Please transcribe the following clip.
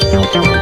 don't.